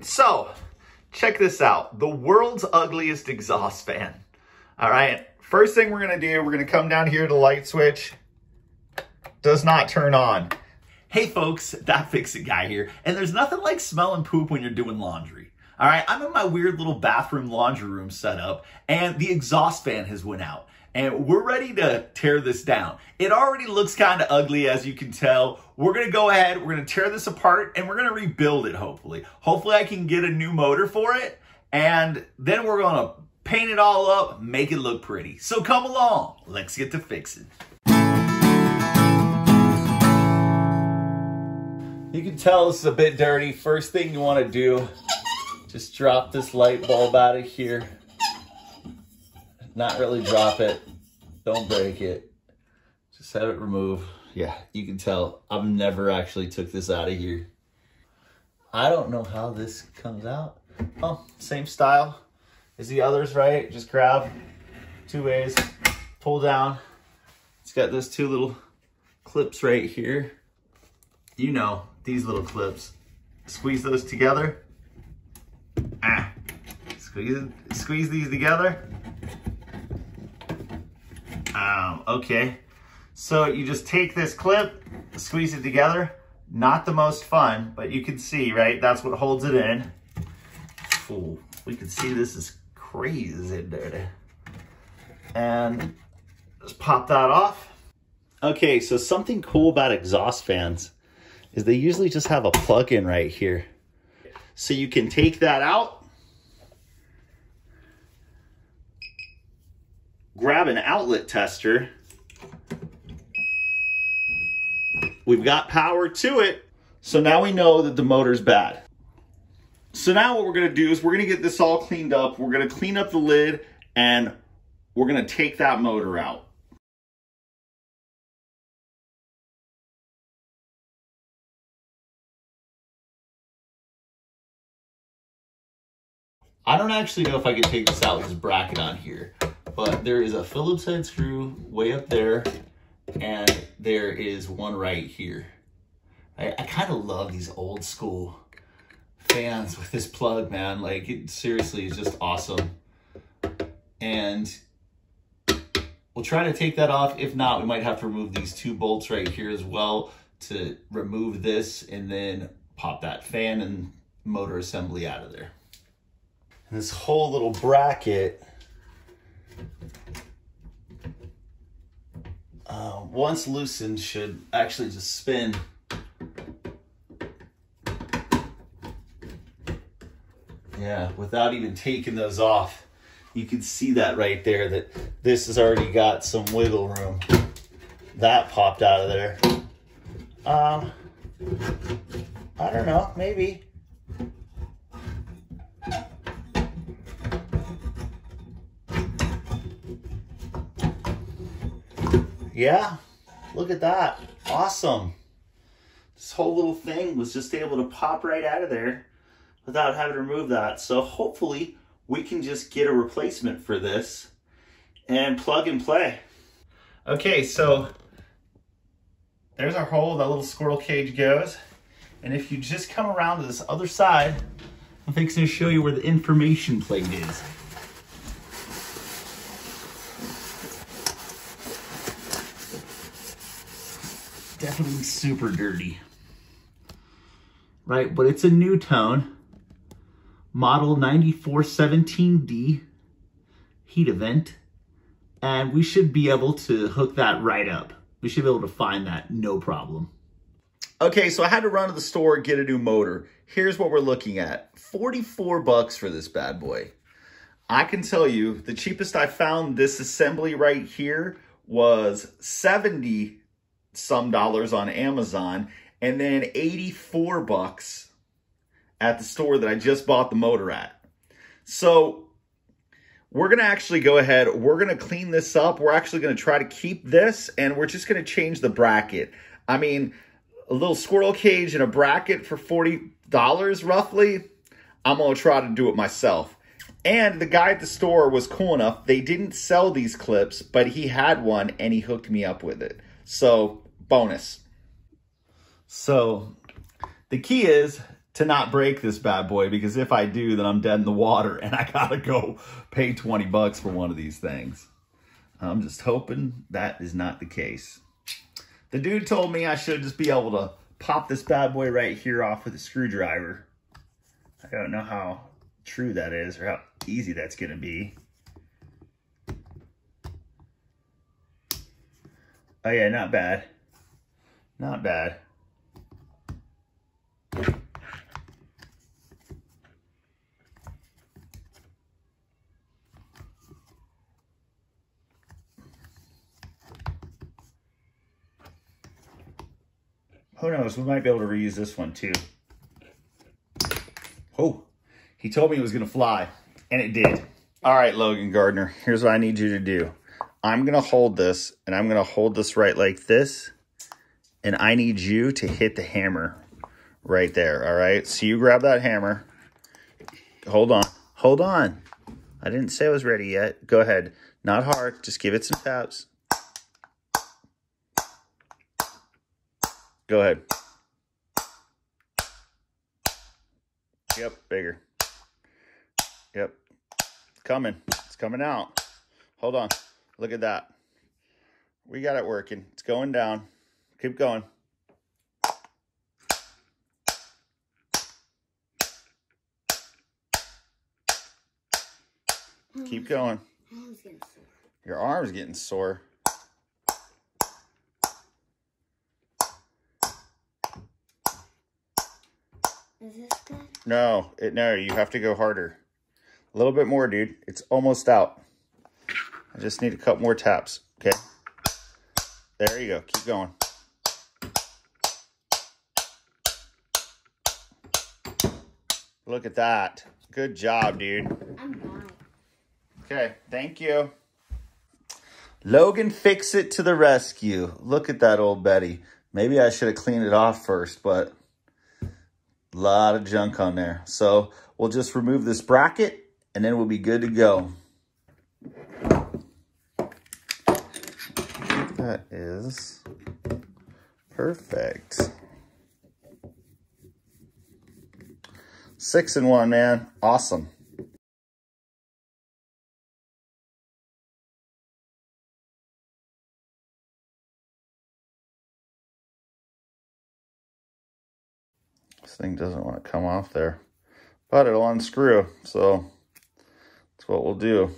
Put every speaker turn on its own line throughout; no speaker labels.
So check this out. The world's ugliest exhaust fan. All right, first thing we're gonna do, we're gonna come down here to the light switch. Does not turn on.
Hey folks, that fix it guy here, and there's nothing like smelling poop when you're doing laundry. All right, I'm in my weird little bathroom laundry room setup, and the exhaust fan has went out and we're ready to tear this down. It already looks kind of ugly, as you can tell. We're to go ahead, we're to tear this apart, and we're to rebuild it, hopefully. Hopefully I can get a new motor for it, and then we're to paint it all up, make it look pretty. So come along, let's get to fixing. You can tell this is a bit dirty. First thing you want to do, just drop this light bulb out of here not really drop it. Don't break it. Just have it remove. Yeah, you can tell I've never actually took this out of here. I don't know how this comes out. Oh, same style as the others, right? Just grab two ways, pull down. It's got those two little clips right here. You know, these little clips. Squeeze those together. Ah, squeeze, squeeze these together um, okay. So you just take this clip, squeeze it together. Not the most fun, but you can see, right? That's what holds it in. Ooh, we can see this is crazy dirty. And just pop that off. Okay, so something cool about exhaust fans is they usually just have a plug-in right here. So you can take that out grab an outlet tester. We've got power to it. So now we know that the motor's bad. So now what we're gonna do is we're gonna get this all cleaned up. We're gonna clean up the lid and we're gonna take that motor out. I don't actually know if I can take this out with this bracket on here but there is a Phillips head screw way up there and there is one right here. I, I kind of love these old school fans with this plug, man. Like it seriously is just awesome. And we'll try to take that off. If not, we might have to remove these two bolts right here as well to remove this and then pop that fan and motor assembly out of there. And this whole little bracket uh, once loosened should actually just spin. Yeah without even taking those off. You can see that right there that this has already got some wiggle room. That popped out of there. Um I don't know maybe Yeah, look at that. Awesome. This whole little thing was just able to pop right out of there without having to remove that. So hopefully we can just get a replacement for this and plug and play. Okay, so there's our hole, that little squirrel cage goes. And if you just come around to this other side, I'm fixing to show you where the information plate is. Definitely super dirty. Right, but it's a NuTone. Model 9417D heat event. And we should be able to hook that right up. We should be able to find that no problem. Okay, so I had to run to the store get a new motor. Here's what we're looking at. 44 bucks for this bad boy. I can tell you the cheapest I found this assembly right here was 70 some dollars on Amazon and then 84 bucks at the store that I just bought the motor at. So we're going to actually go ahead. We're going to clean this up. We're actually going to try to keep this and we're just going to change the bracket. I mean, a little squirrel cage and a bracket for $40 roughly. I'm going to try to do it myself. And the guy at the store was cool enough. They didn't sell these clips, but he had one and he hooked me up with it. So bonus. So the key is to not break this bad boy because if I do, then I'm dead in the water and I gotta go pay 20 bucks for one of these things. I'm just hoping that is not the case. The dude told me I should just be able to pop this bad boy right here off with a screwdriver. I don't know how true that is or how easy that's gonna be. Oh yeah, not bad. Not bad. Who knows? We might be able to reuse this one too. Oh, he told me it was to fly, and it did. All right, Logan Gardner, here's what I need you to do. I'm going to hold this, and I'm going to hold this right like this, and I need you to hit the hammer right there, all right? So you grab that hammer. Hold on. Hold on. I didn't say I was ready yet. Go ahead. Not hard. Just give it some taps. Go ahead. Yep, bigger. Yep. Coming. It's coming out. Hold on. Look at that. We got it working. It's going down. Keep going. Keep going. Your arm's getting sore.
Is this good?
No, it no, you have to go harder. A little bit more, dude. It's almost out. I just need a couple more taps, okay? There you go. Keep going. Look at that. Good job, dude. Okay, thank you. Logan fix it to the rescue. Look at that old Betty. Maybe I should have cleaned it off first, but a lot of junk on there. So we'll just remove this bracket and then we'll be good to go. That is perfect. Six and one, man. Awesome. This thing doesn't want to come off there, but it'll unscrew. So that's what we'll do.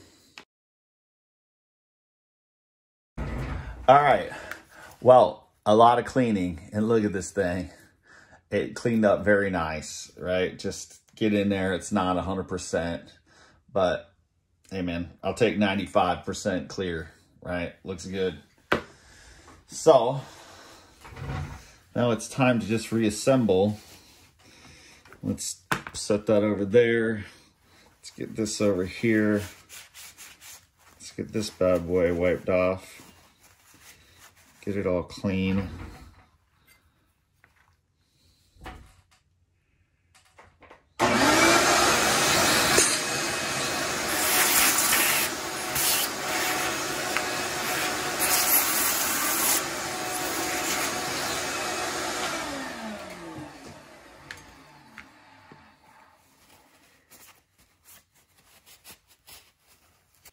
All right. Well, a lot of cleaning and look at this thing. It cleaned up very nice, right? Just get in there. It's not 100%, but hey man, I'll take 95% clear, right? Looks good. So now it's time to just reassemble. Let's set that over there. Let's get this over here. Let's get this bad boy wiped off. Get it all clean.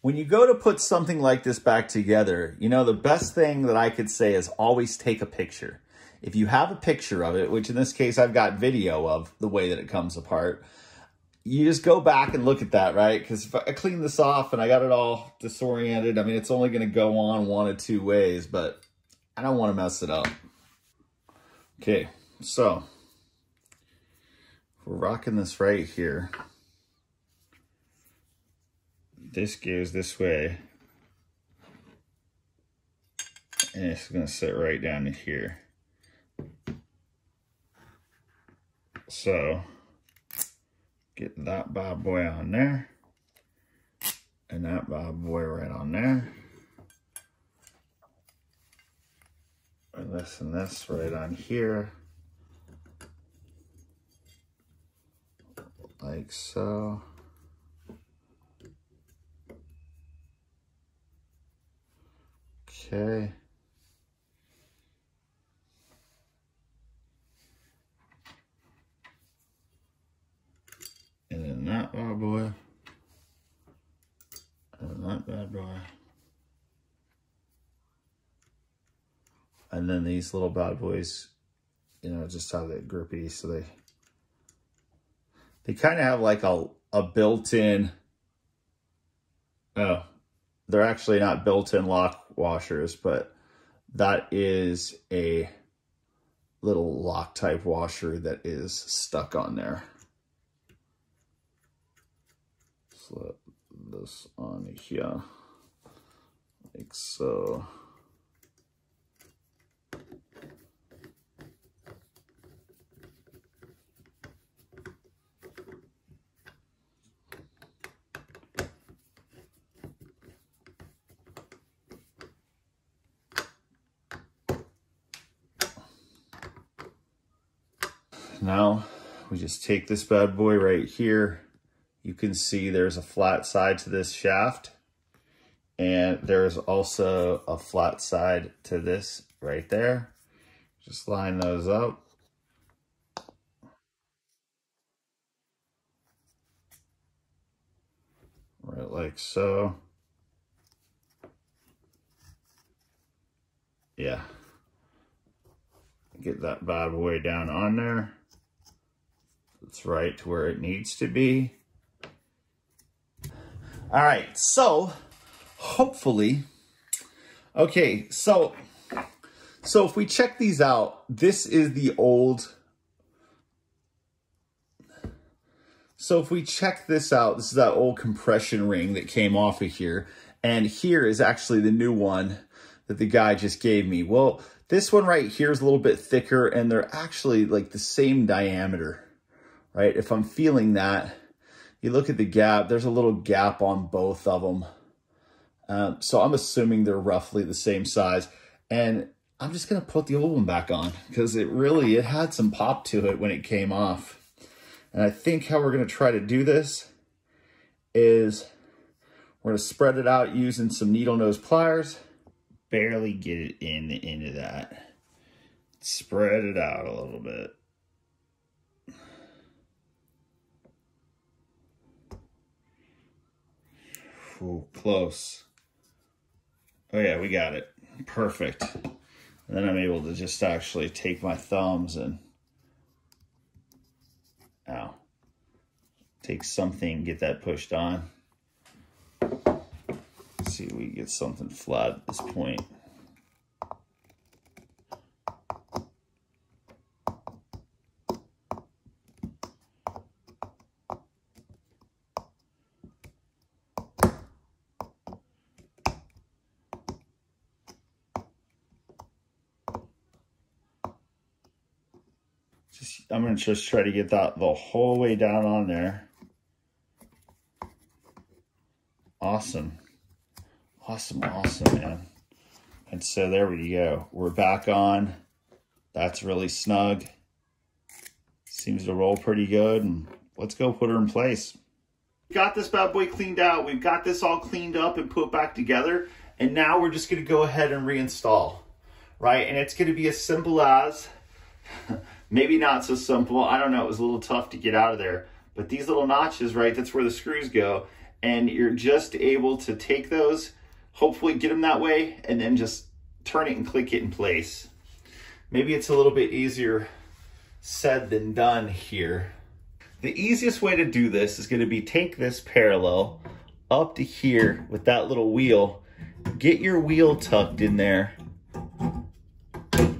When you go to put something like this back together, you know, the best thing that I could say is always take a picture. If you have a picture of it, which in this case I've got video of the way that it comes apart, you just go back and look at that, right? Because if I clean this off and I got it all disoriented, I mean, it's only going to go on one of two ways, but I don't want to mess it up. Okay, so we're rocking this right here this goes this way. And it's going to sit right down to here. So, get that bad boy on there. And that bad boy right on there. And this and this right on here. Like so. Okay. And then that bad boy. And that bad boy. And then these little bad boys, you know, just have that grippy, so they they kind of have like a, a built-in, oh, they're actually not built-in lock washers, but that is a little lock type washer that is stuck on there. Slip this on here, like so. Now we just take this bad boy right here. You can see there's a flat side to this shaft and there's also a flat side to this right there. Just line those up. Right like so. Yeah. Get that bad boy down on there. It's right to where it needs to be. All right, so hopefully, okay, so, so if we check these out, this is the old, so if we check this out, this is that old compression ring that came off of here, and here is actually the new one that the guy just gave me. Well, this one right here is a little bit thicker, and they're actually like the same diameter right? If I'm feeling that, you look at the gap, there's a little gap on both of them. Um, so I'm assuming they're roughly the same size. And I'm just going to put the old one back on because it really, it had some pop to it when it came off. And I think how we're going to try to do this is we're going to spread it out using some needle nose pliers. Barely get it in into that. Spread it out a little bit. Ooh, close. Oh yeah, we got it. Perfect. And then I'm able to just actually take my thumbs and, ow, take something, get that pushed on. Let's see we get something flat at this point. Just, I'm going to just try to get that the whole way down on there. Awesome. Awesome, awesome, man. And so there we go. We're back on. That's really snug. Seems to roll pretty good. And let's go put her in place. Got this bad boy cleaned out. We've got this all cleaned up and put back together. And now we're just going to go ahead and reinstall. Right? And it's going to be as simple as Maybe not so simple. I don't know. It was a little tough to get out of there. But these little notches, right, that's where the screws go. And you're just able to take those, hopefully get them that way, and then just turn it and click it in place. Maybe it's a little bit easier said than done here. The easiest way to do this is going to be take this parallel up to here with that little wheel, get your wheel tucked in there,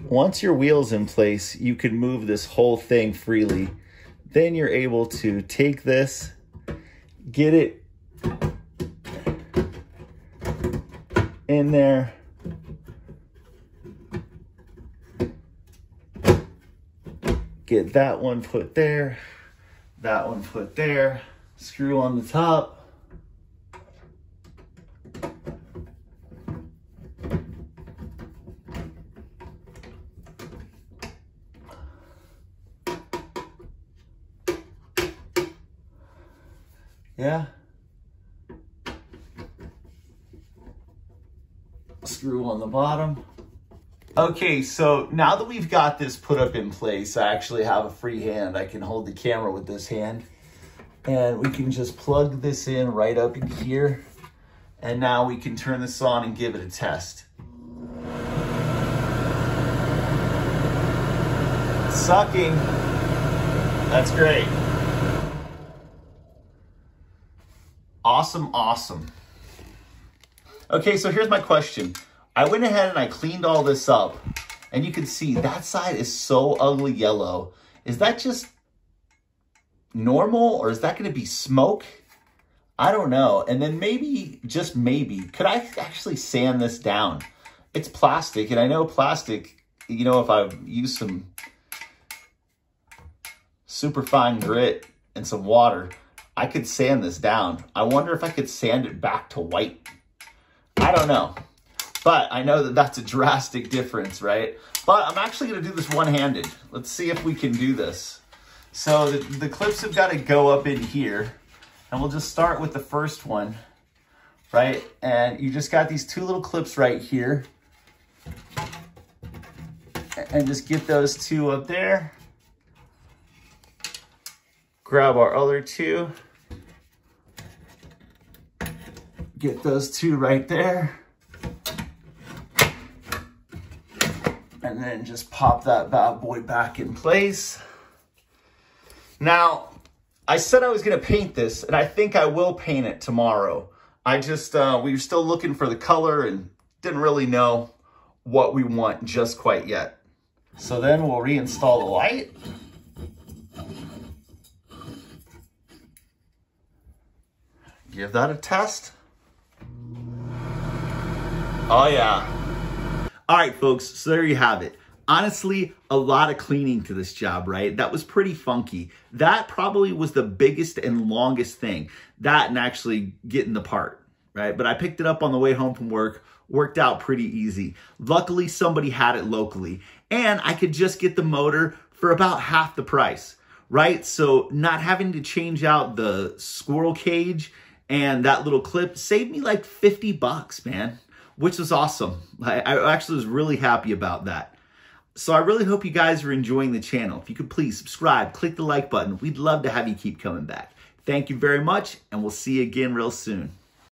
once your wheel's in place, you can move this whole thing freely. Then you're able to take this, get it in there, get that one put there, that one put there, screw on the top, Yeah. Screw on the bottom. Okay, so now that we've got this put up in place, I actually have a free hand. I can hold the camera with this hand. And we can just plug this in right up in here. And now we can turn this on and give it a test. Sucking. That's great. Awesome, awesome. Okay, so here's my question. I went ahead and I cleaned all this up and you can see that side is so ugly yellow. Is that just normal or is that gonna be smoke? I don't know. And then maybe, just maybe, could I actually sand this down? It's plastic and I know plastic, you know, if I use some super fine grit and some water, I could sand this down. I wonder if I could sand it back to white. I don't know. But I know that that's a drastic difference, right? But I'm actually going to do this one-handed. Let's see if we can do this. So the, the clips have got to go up in here. And we'll just start with the first one, right? And you just got these two little clips right here. And just get those two up there. Grab our other two. Get those two right there. And then just pop that bad boy back in place. Now, I said I was gonna paint this, and I think I will paint it tomorrow. I just, uh, we were still looking for the color and didn't really know what we want just quite yet. So then we'll reinstall the light. Give that a test. Oh yeah. All right, folks, so there you have it. Honestly, a lot of cleaning to this job, right? That was pretty funky. That probably was the biggest and longest thing. That and actually getting the part, right? But I picked it up on the way home from work, worked out pretty easy. Luckily, somebody had it locally, and I could just get the motor for about half the price, right? So not having to change out the squirrel cage and that little clip saved me like 50 bucks, man, which was awesome. I, I actually was really happy about that. So I really hope you guys are enjoying the channel. If you could please subscribe, click the like button. We'd love to have you keep coming back. Thank you very much, and we'll see you again real soon.